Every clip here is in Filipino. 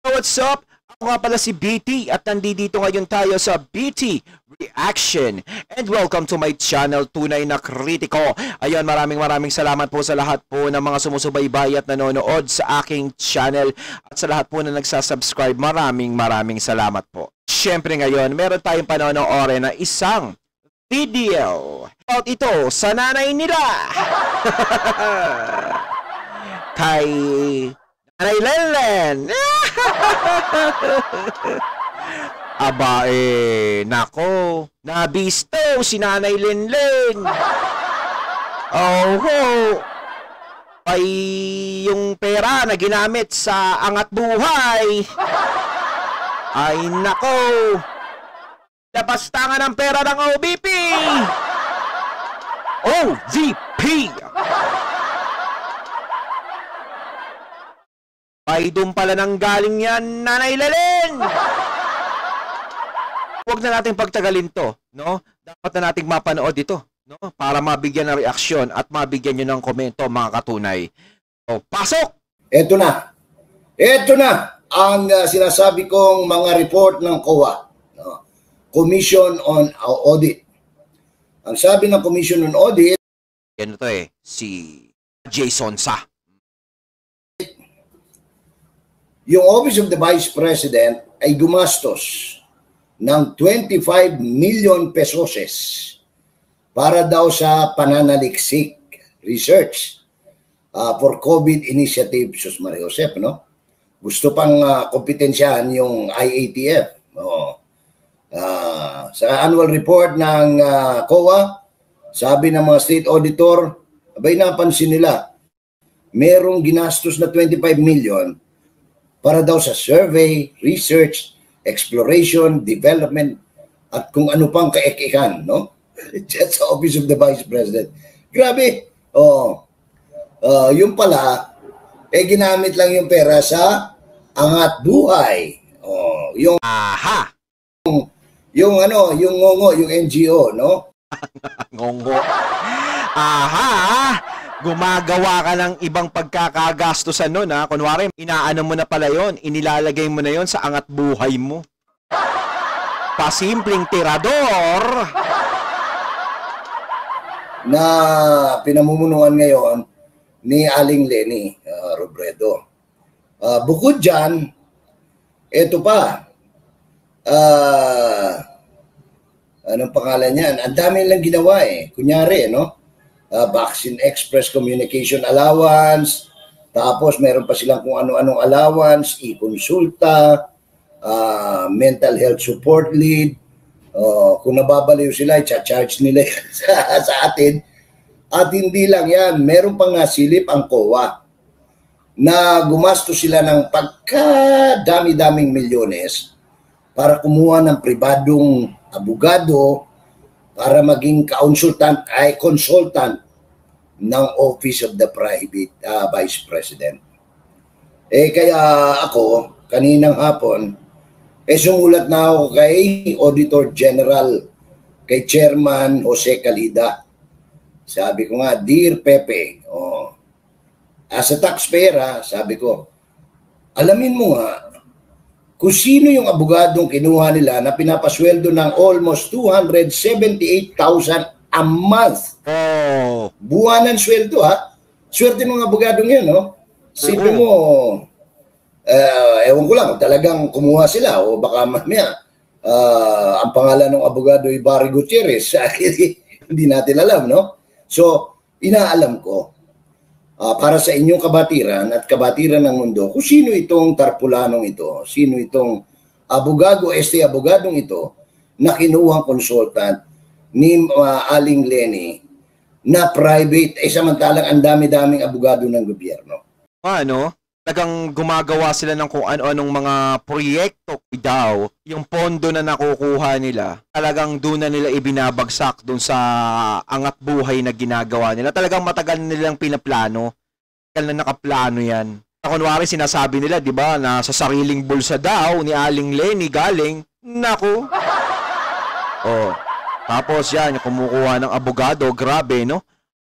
What's up? Ako nga pala si BT at nandito ngayon tayo sa BT Reaction. And welcome to my channel, Tunay na Kritiko. Ayun, maraming maraming salamat po sa lahat po ng mga sumusubaybay at nanonood sa aking channel at sa lahat po na nagsasubscribe. Maraming maraming salamat po. Siyempre ngayon, meron tayong panonoorin na isang video about ito sa nanay nila. Kay Nanay Lenlen. Aba eh, nako, nabisto si Nanay Lenlen. Oh, ho. Ay, yung pera na ginamit sa angat buhay. Ay, nako. Labas tanga ng pera ng OBP. OVP. Ay, doon pala nang galing yan, Nanay Lelen! Huwag na nating pagtagalin to, no? Dapat na nating mapanood ito, no? Para mabigyan ng reaksyon at mabigyan nyo ng komento, mga katunay. O, pasok! Ito na. Ito na ang uh, sinasabi kong mga report ng COA. No? Commission on Audit. Ang sabi ng Commission on Audit, Yan to eh, si Jason Sa. Yung Office of the Vice President ay gumastos ng 25 million pesos para daw sa pananaliksik research uh, for COVID initiative Sus Maria Josep, no? Gusto pang uh, kompetensyahan yung IATF. Oh. Uh, sa annual report ng uh, COA, sabi ng mga state auditor, abay napansin nila, merong ginastos na 25 million para daw sa survey, research, exploration, development, at kung ano pang kaekikan, no? Just sa Office of the Vice President. Grabe. Oh. Uh, yung pala, eh ginamit lang yung pera sa angat buhay. Oh, yung Aha! yung ano, yung ngongo, yung NGO, no? Ngongo. Aha! Gumagawa ka ng ibang pagkakagastusan nun ha. Kunwari, inaano mo na pala yon, inilalagay mo na yon sa angat buhay mo. Pasimpleng tirador. na pinamumunuan ngayon ni Aling Lenny uh, Robredo. Uh, bukod dyan, ito pa, uh, anong pangalan niyan? Ang dami lang ginawa eh. Kunyari, no? Uh, Vaccine Express Communication Allowance, tapos meron pa silang kung ano-anong allowance, e-consulta, uh, mental health support lead, uh, kung nababaliw sila, i-charge nila sa, sa atin. At hindi lang yan, meron pang nasilip ang COA na gumasto sila ng pagkadami-daming milyones para kumuha ng pribadong abogado para maging consultant ay consultant ng Office of the Private uh, Vice President. Eh kaya ako, kaninang hapon, eh sumulat na ako kay Auditor General, kay Chairman Jose Calida. Sabi ko nga, Dear Pepe, oh, as a taxpayer, ha, sabi ko, alamin mo nga, kung sino yung abogadong kinuha nila na pinapasweldo ng almost 278,000 a month. Oh. Buwanan sweldo ha. Swerte ng abogadong yan, no? Sipin mo, uh, ewan ko lang, talagang kumuha sila o baka mamaya uh, ang pangalan ng abogado ay Barry Gutierrez. Hindi natin alam, no? So, inaalam ko uh, para sa inyong kabatiran at kabatiran ng mundo kung sino itong tarpulanong ito, sino itong abogado, este abogadong ito na kinuha consultant ni uh, Aling Lenny na private eh samantalang ang dami-daming abogado ng gobyerno. Ano? Talagang gumagawa sila ng kung ano-anong mga proyekto daw, yung pondo na nakukuha nila, talagang doon na nila ibinabagsak doon sa angat buhay na ginagawa nila. Talagang matagal nilang pinaplano. Matagal na nakaplano yan. Kunwari sinasabi nila, di ba, na sa sariling bulsa daw ni Aling Lenny galing, naku. Oh, tapos yan, kumukuha ng abogado, grabe, no?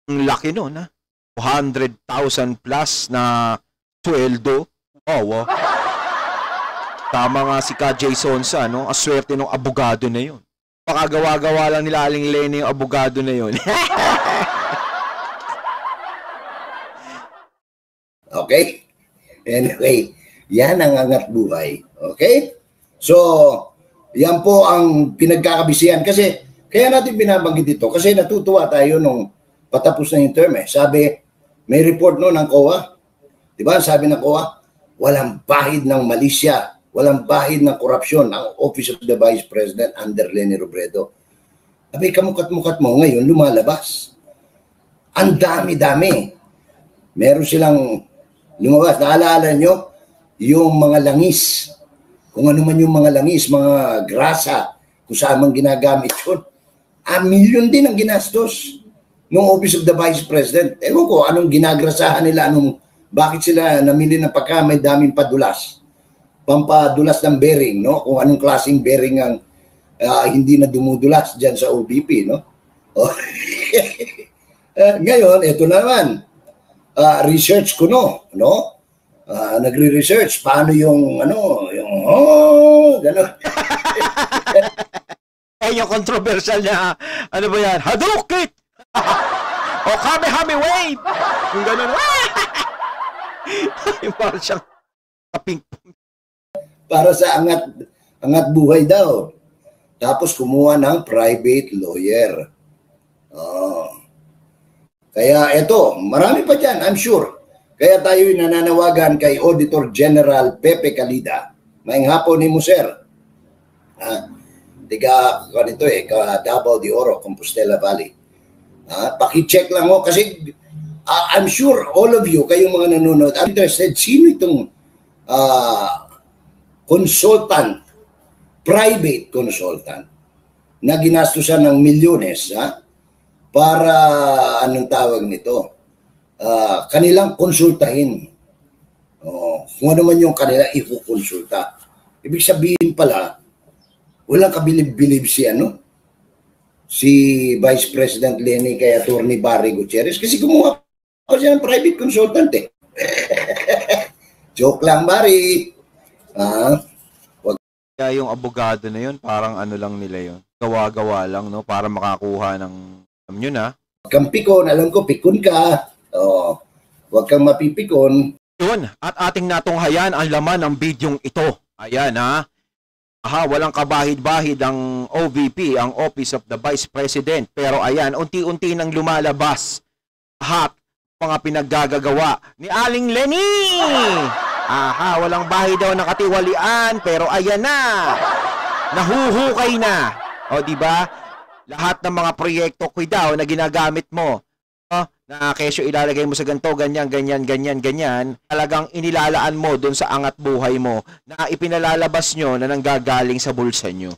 Ang laki no, na 200,000 plus na sweldo. Wow. Tama nga si Ka Jason sa, no? Aswerte ng abogado na yun. Pakagawa-gawa lang nila Aling Lenny yung abogado na yun. Okay? Anyway, yan ang angat buhay. Okay? So, yan po ang pinagkakabisihan. Kasi, kaya natin binabanggit ito. Kasi natutuwa tayo nung patapos na yung term eh. Sabi, may report no ng COA. Di ba? Sabi ng COA, walang bahid ng malisya, walang bahid ng korupsyon ang Office of the Vice President under Lenny Robredo. Abay, kamukat-mukat mo ngayon, lumalabas. Ang dami-dami. Meron silang lumabas. Naalala nyo, yung mga langis. Kung ano man yung mga langis, mga grasa, kung saan man ginagamit yun. A million din ang ginastos ng Office of the Vice President. Ewan ko, anong ginagrasahan nila, anong, bakit sila namili ng pagka may daming padulas. Pampadulas ng bearing, no? Kung anong klaseng bearing ang uh, hindi na dumudulas dyan sa OBP, no? uh, ngayon, ito naman, uh, research ko no, no? Uh, nagre-research paano yung ano, yung oh, gano'n. Ay, yung controversial na, ano ba yan? Hadouken! o Kamehame Wave! Yung gano'n. yung parang siyang kaping. Para sa angat, angat buhay daw. Tapos kumuha ng private lawyer. Oh. Kaya ito, marami pa dyan, I'm sure. Kaya tayo nananawagan kay Auditor General Pepe Calida. Maing hapon ni Muser. Ha? Tiga, ganito eh, Davao de Oro, Compostela Valley. Ha? Paki-check lang mo kasi uh, I'm sure all of you, kayong mga nanonood, I'm interested, sino itong uh, consultant, private consultant, na ginastusan ng milyones, ha? para anong tawag nito? Uh, kanilang konsultahin. Oh, kung ano man yung kanila ikukonsulta. Ibig sabihin pala, walang kabilib-bilib si ano, si Vice President Lenny kay Attorney Barry Gutierrez kasi kumuha pa siya ng private consultant eh. Joke lang, Barry. Ah, wag kaya yung abogado na yun, parang ano lang nila yun. Gawa-gawa lang, no? Para makakuha ng alam nyo na. Huwag kang pikon. Alam ko, pikon ka. Oh, huwag kang mapipikon. Yun. At ating natunghayan ang laman ng bidyong ito. Ayan ha. Aha, walang kabahid-bahid ang OVP, ang Office of the Vice President. Pero ayan, unti-unti nang lumalabas. Lahat mga pinaggagawa ni Aling Lenny. Aha, walang bahid daw nakatiwalian, pero ayan na. Nahuhukay na. O, di ba? lahat ng mga proyekto ko daw na ginagamit mo, oh, na kesyo ilalagay mo sa ganto, ganyan, ganyan, ganyan, ganyan, talagang inilalaan mo doon sa angat buhay mo na ipinalalabas nyo na nanggagaling sa bulsa nyo.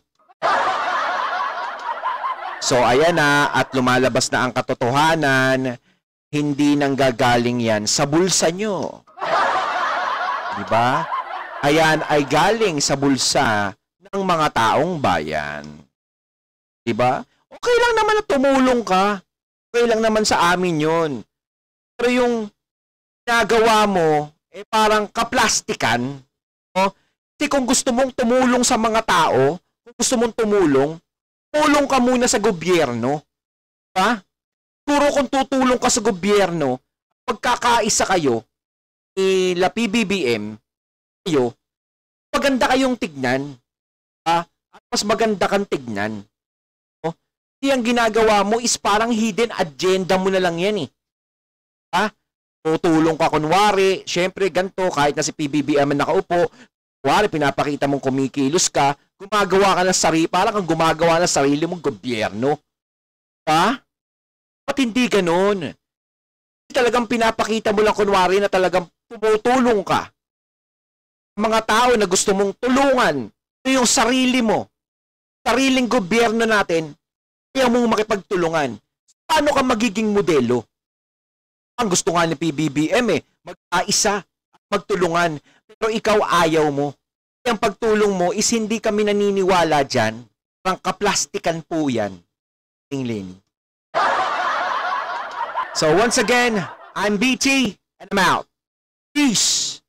So ayan na at lumalabas na ang katotohanan, hindi nanggagaling yan sa bulsa nyo. Di ba? Ayan ay galing sa bulsa ng mga taong bayan. Di ba? Okay lang naman na tumulong ka. Okay lang naman sa amin yon. Pero yung nagawa mo, eh parang kaplastikan. No? Kasi kung gusto mong tumulong sa mga tao, kung gusto mong tumulong, tulong ka muna sa gobyerno. Ha? Puro kung tutulong ka sa gobyerno, pagkakaisa kayo, ila PBBM, kayo, maganda kayong tignan. Ha? At mas maganda kang tignan ang ginagawa mo is parang hidden agenda mo na lang yan eh. Ha? Tutulong ka kunwari, syempre ganto kahit na si PBBM ang nakaupo, kunwari pinapakita mong kumikilos ka, gumagawa ka ng sarili, parang kang gumagawa ng sarili mong gobyerno. Ha? Ba't hindi ganun? Talagang pinapakita mo lang kunwari na talagang tumutulong ka. Mga tao na gusto mong tulungan, yung sarili mo, sariling gobyerno natin, kaya mong makipagtulungan. Paano ka magiging modelo? Ang gusto nga ni PBBM eh, mag-aisa, magtulungan. Pero ikaw ayaw mo. Ang pagtulong mo is hindi kami naniniwala dyan. Parang kaplastikan po yan. Ting Lenny. So once again, I'm BT and I'm out. Peace!